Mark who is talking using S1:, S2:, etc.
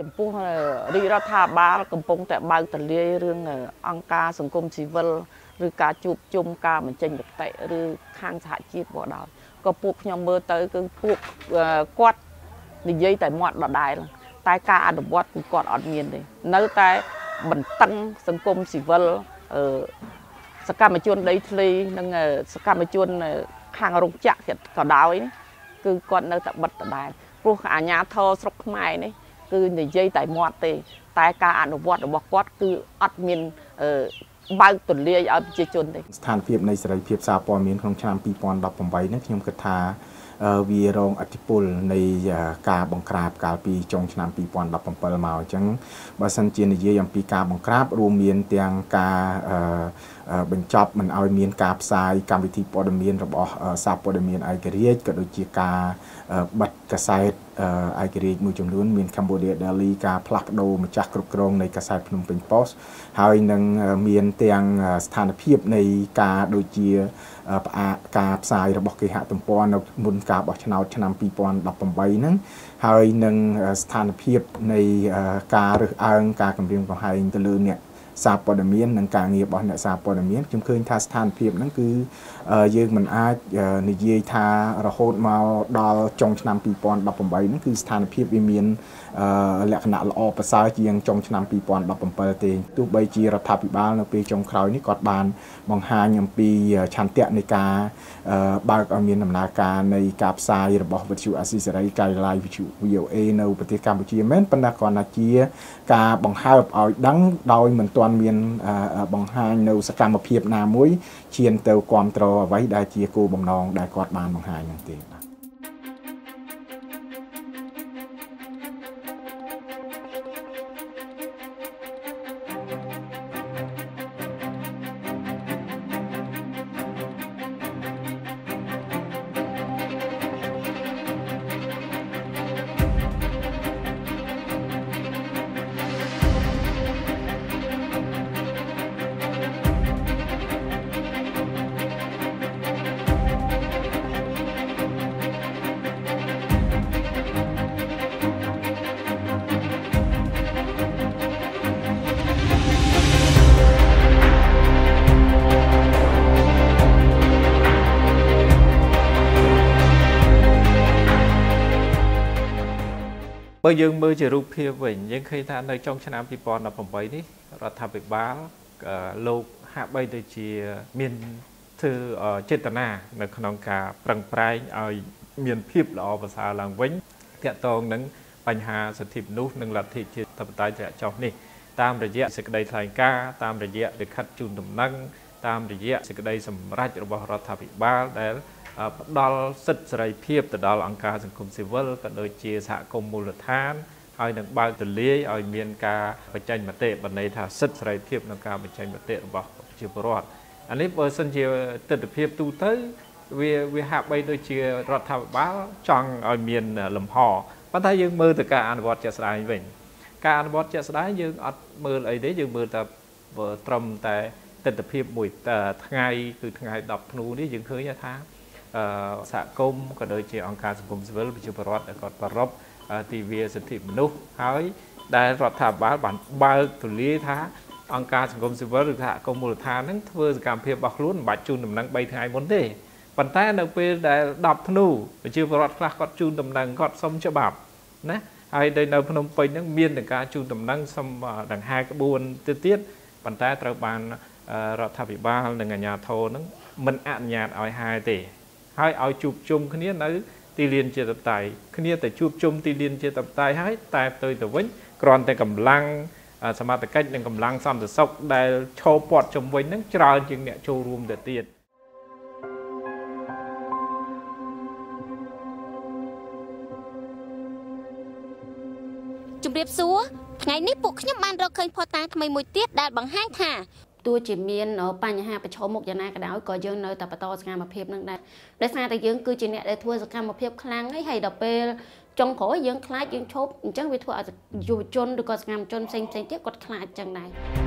S1: ចំពោះរាជរដ្ឋាភិបាលកំពុងតែបើកទលាយរឿងអង្គការសង្គមស៊ីវិលឬការជួបជុំការបញ្ចេញមតិឬខាងសហជីពក៏ដោយក៏ពួកខ្ញុំមើលទៅគឺពួកគាត់និយាយតែមាត់ដដែលតែការអនុវត្តគឺគាត់អត់មានទេនៅតែបន្តឹងសង្គមស៊ីវិលសកម្មជនដីធ្លីនិងសកម្មជនខាងរោងចក្រក៏ដោយគឺគាត់នៅតែបិទដដែលព្រោះអាញាធរស្រុកខ្មែរនេះ គឺនិយាយតែមាត់ទេ តែការអនុវត្តរបស់គាត់គឺអត់មានបើកទលាយឲ្យប្រជាជនទេ
S2: ស្ថានភាពនៃសេរីភាពសារព័ត៌មានក្នុងឆ្នាំ2018នេះខ្ញុំគិតថាវារងអធិពលនៃការបង្ក្រាបកាលពីចុងឆ្នាំ2017មកអញ្ចឹងបើសិនជានិយាយអំពីការបង្ក្រាបរួមមានទាំងការបញ្ចប់មិនឲ្យមានការផ្សាយកម្មវិធីព័ត៌មានរបស់សារព័ត៌មានឯករាជ្យក៏ដូចជាការបិទកាសែតឯករាជ្យមួយចំនួនមាន Cambodia Daily ការផ្លាស់ប្ដូរម្ចាស់គ្រប់គ្រងនៃកាសែតភ្នំពេញ Post ហើយនឹងមានទាំងស្ថានភាពនៃការដូចជាផ្អាកការផ្សាយរបស់គេហទំព័រនៅមុនការបោះឆ្នោតឆ្នាំ2018ហ្នឹងហើយនឹងស្ថានភាពនៃការរើសអើងការគម្រាមកំហែងទៅលើអ្នក សារព័ត៌មាននិងការងាររបស់អ្នកសារព័ត៌មានខ្ញុំឃើញថាស្ថានភាពហ្នឹងគឺយើងមិនអាចនិយាយថារហូតមកដល់ចុងឆ្នាំ2018ហ្នឹងគឺស្ថានភាពវាមានលក្ខណៈល្អប្រសើរជាងចុងឆ្នាំ2017ទេទោះបីជារដ្ឋាភិបាលនៅពេលចុងក្រោយនេះគាត់បានបង្ហាញអំពីឆន្ទៈនៃការបើកឲ្យមានដំណើរការនៃការផ្សាយរបស់វិទ្យុអាស៊ីសេរីកាយឡាយវិទ្យុ VOA នៅប្រទេសកម្ពុជាមែនប៉ុន្តែគ្រាន់តែជា ការបង្ហើបឲ្យដឹងដោយមិនទាន់មានបង្ហាញនៅសកម្មភាពណាមួយឈានទៅគ្រប់គ្រងអ្វីដែលជាគោលបំណងដែលគាត់បានបង្ហាញនោះទេ
S3: បើយើងមើលជារូបភាពវិញយើងឃើញថានៅចុងឆ្នាំ2018នេះរដ្ឋាភិបាលលោកហាក់បីទៅជាមានធ្វើចេតនានៅក្នុងការប្រឹងប្រែងឲ្យមានភាពល្អប្រសើរឡើងវិញតាក់ទងនឹងបញ្ហាសិទ្ធិមនុស្សនិងលទ្ធិជាតបតៃចចោះនេះតាមរយៈសេចក្តីថ្លែងការណ៍តាមរយៈលិខិតជូនដំណឹងតាមរយៈសេចក្តីសម្រេចរបស់រដ្ឋាភិបាលដែល ផ្ដល់សិទ្ធិសេរីភាពទៅដល់អង្គការសង្គមស៊ីវិលក៏ដូចជាសហគមន៍មូលដ្ឋានហើយនឹងបើកទលាយឲ្យមានការបញ្ចេញមតិបណ្ដេថាសិទ្ធិសេរីភាពក្នុងការបញ្ចេញមតិរបស់ប្រជាពលរដ្ឋអានេះបើសិនជាទស្សនវិជ្ជាទូទៅវាវាហាក់បីដូចជារដ្ឋាភិបាលចង់ឲ្យមានលំហប៉ុន្តែយើងមើលទៅការអនុវត្តជាក់ស្ដែងវិញការអនុវត្តជាក់ស្ដែងយើងអត់មើលអីទេយើងមើលតែត្រឹមតែទស្សនវិជ្ជាមួយថ្ងៃគឺថ្ងៃ10ធ្នូនេះយើងឃើញថា សហគមន៍ក៏ដូចជាអង្គការសង្គមស៊ីវិលប្រជាពលរដ្ឋដែលគាត់ប្ររពទិវាសិទ្ធិមនុស្សហើយដែលរដ្ឋាភិបាលបានបើកទូលាយថាអង្គការសង្គមស៊ីវិលឬសហគមន៍មូលដ្ឋានហ្នឹងធ្វើសកម្មភាពរបស់ខ្លួនមិនបាច់ជូនដំណឹង3ថ្ងៃមុនទេប៉ុន្តែនៅពេលដែល10ធ្នូប្រជាពលរដ្ឋខ្លះគាត់ជូនដំណឹងគាត់សុំច្បាប់ណាហើយដោយនៅភ្នំពេញហ្នឹងមានតែការជូនដំណឹងសុំដង្ហែក្បួនទៅទៀតប៉ុន្តែត្រូវបានរដ្ឋាភិបាលនិងអាជ្ញាធរហ្នឹងមិនអនុញ្ញាតឲ្យហែទេ ហើយឲ្យជួបជុំគ្នានៅទីលានជាតបតៃគ្នាតែជួបជុំទីលានជាតបតៃហើយតែផ្ទុយទៅវិញគ្រាន់តែកម្លាំងសមត្ថកិច្ចនិងកម្លាំងសន្តិសុខដែលឈរពាត់ជំវិញនឹងច្រើនជាងអ្នកចូលរួមទៅទៀត
S4: ជំរាបសួរថ្ងៃនេះពួកខ្ញុំបានរកឃើញផតតាថ្មីមួយទៀតដែលបង្ហាញថា ទោះជាមានបញ្ហាប្រឈមមុខយ៉ាងណាក៏ដោយក៏យើងនៅតែបន្តសកម្មភាពនឹងដែរដោយសារតែយើងគឺជាអ្នកដែលធ្វើសកម្មភាពខ្លាំងហើយហើយដល់ពេលចុងក្រោយយើងខ្លាចយើងឈប់អញ្ចឹងវាធ្វើឲ្យយុវជនឬក៏សកម្មជនផ្សេងផ្សេងទៀតគាត់ខ្លាចអញ្ចឹងដែរ